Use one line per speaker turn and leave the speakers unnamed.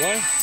What?